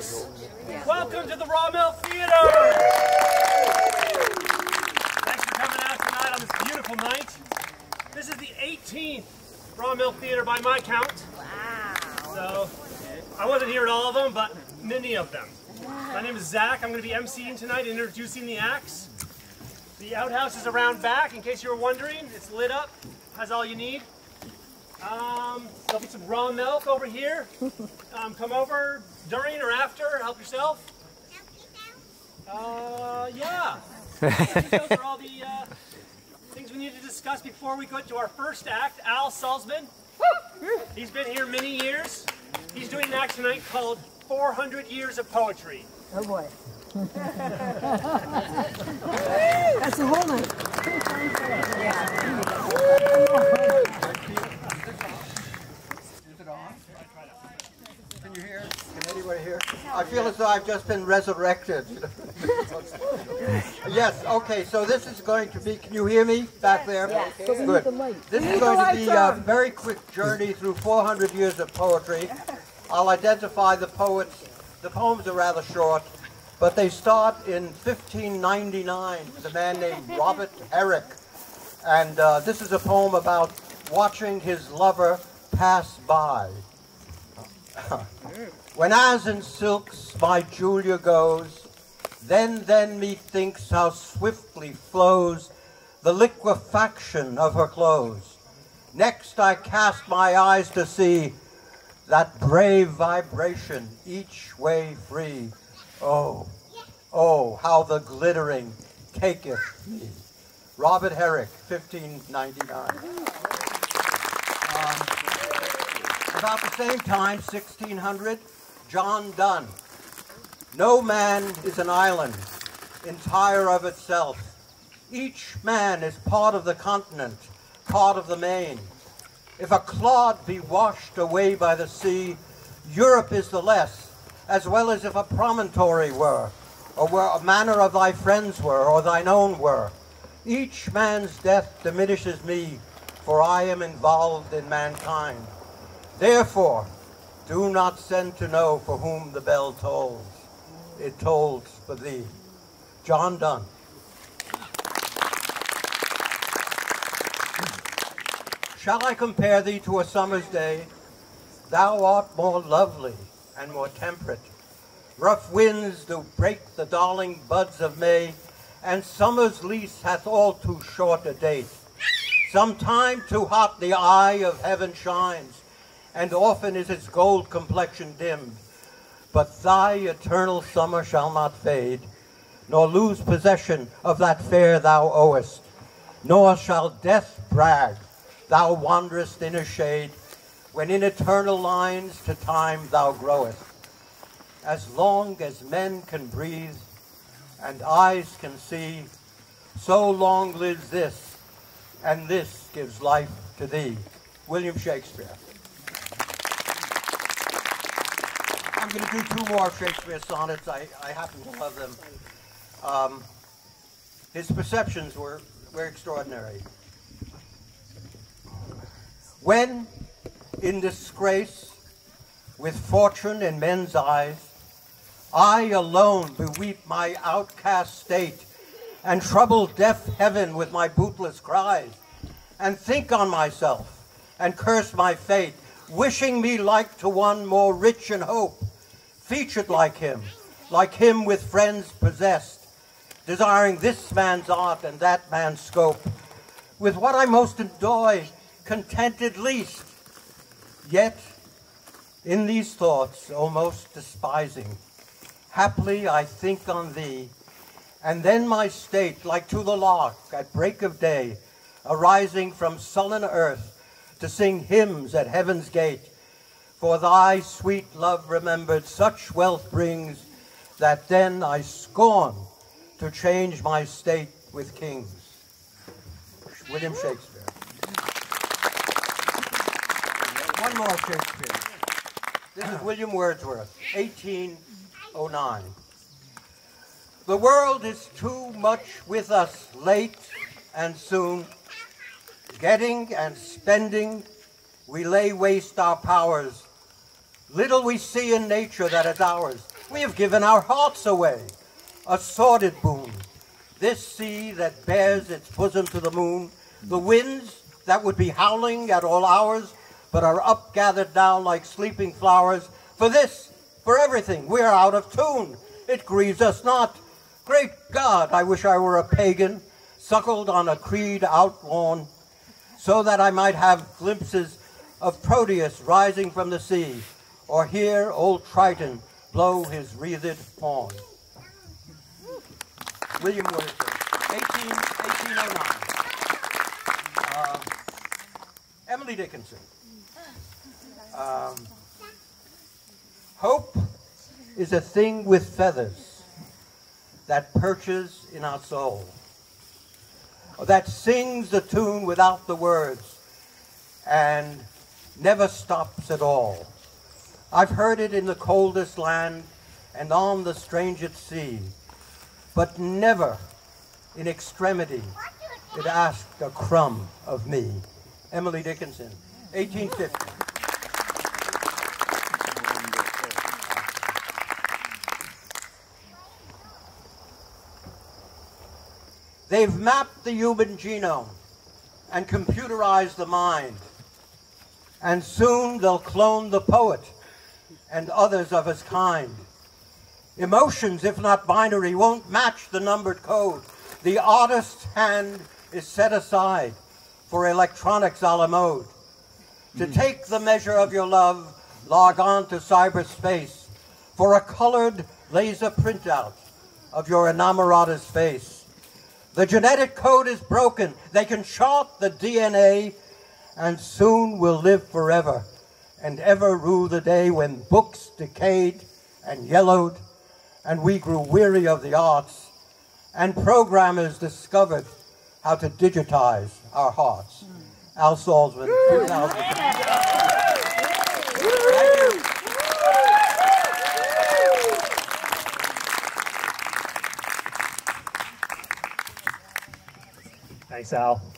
folks. Welcome to the Raw Milk Theater. Thanks for coming out tonight on this beautiful night. This is the 18th Raw Milk Theater by my count. Wow. So, I wasn't here at all of them, but many of them. My name is Zach. I'm going to be emceeing tonight, introducing the acts. The outhouse is around back, in case you were wondering. It's lit up, has all you need. Um, there'll be some raw milk over here. Um, come over during or after, help yourself. Uh, yeah. Those are all the uh, things we need to discuss before we go to our first act. Al Salzman. He's been here many years. He's doing an act tonight called 400 Years of Poetry. Oh boy. That's a whole night. Is it on? Can you hear? Can anybody hear? I feel as though I've just been resurrected. yes, okay, so this is going to be, can you hear me back there? Yes. Good. This is going to be a very quick journey through 400 years of poetry. I'll identify the poets. The poems are rather short, but they start in 1599 with a man named Robert Herrick. And uh, this is a poem about watching his lover pass by. When as in silks my Julia goes, then, then methinks how swiftly flows the liquefaction of her clothes. Next I cast my eyes to see that brave vibration each way free. Oh, oh, how the glittering taketh me. Robert Herrick, 1599. Um, about the same time, 1600, John Donne. No man is an island, entire of itself. Each man is part of the continent, part of the main. If a clod be washed away by the sea, Europe is the less, as well as if a promontory were, or where a manner of thy friends were, or thine own were. Each man's death diminishes me, for I am involved in mankind. Therefore, do not send to know for whom the bell tolls. It tolls for thee. John Donne. Shall I compare thee to a summer's day? Thou art more lovely and more temperate. Rough winds do break the darling buds of May, and summer's lease hath all too short a date. Sometime too hot the eye of heaven shines, and often is its gold complexion dimmed. But thy eternal summer shall not fade, nor lose possession of that fair thou owest, nor shall death brag thou wanderest in a shade, when in eternal lines to time thou growest. As long as men can breathe and eyes can see, so long lives this, and this gives life to thee. William Shakespeare. I'm going to do two more Shakespeare sonnets. I, I happen to love them. Um, his perceptions were, were extraordinary. When, in disgrace, with fortune in men's eyes, I alone beweep my outcast state, and trouble deaf heaven with my bootless cries, and think on myself, and curse my fate, wishing me like to one more rich in hope, featured like him, like him with friends possessed, desiring this man's art and that man's scope, with what I most enjoy, contented least. Yet, in these thoughts, almost despising, haply I think on thee, and then my state, like to the lark at break of day, arising from sullen earth, to sing hymns at heaven's gate. For thy sweet love remembered such wealth brings, that then I scorn to change my state with kings. William Shakespeare. One more Shakespeare. This is William Wordsworth, 1809. The world is too much with us late and soon. Getting and spending, we lay waste our powers. Little we see in nature that is ours. We have given our hearts away, a sordid boon. This sea that bears its bosom to the moon, the winds that would be howling at all hours, but are up gathered down like sleeping flowers. For this, for everything, we are out of tune. It grieves us not. Great God, I wish I were a pagan, suckled on a creed outworn, so that I might have glimpses of Proteus rising from the sea, or hear old Triton blow his wreathed horn. William Wordsworth, 18, 1809. Uh, Emily Dickinson. Um, hope is a thing with feathers that perches in our soul, that sings the tune without the words and never stops at all. I've heard it in the coldest land and on the strangest sea, but never in extremity it asked a crumb of me. Emily Dickinson, 1850. They've mapped the human genome and computerized the mind. And soon they'll clone the poet and others of his kind. Emotions, if not binary, won't match the numbered code. The artist's hand is set aside for electronics a la mode. To mm. take the measure of your love, log on to cyberspace for a colored laser printout of your enamorata's face. The genetic code is broken. They can chart the DNA and soon will live forever and ever rue the day when books decayed and yellowed and we grew weary of the arts and programmers discovered how to digitize our hearts. Al Salzman, 2000. Thanks, Al.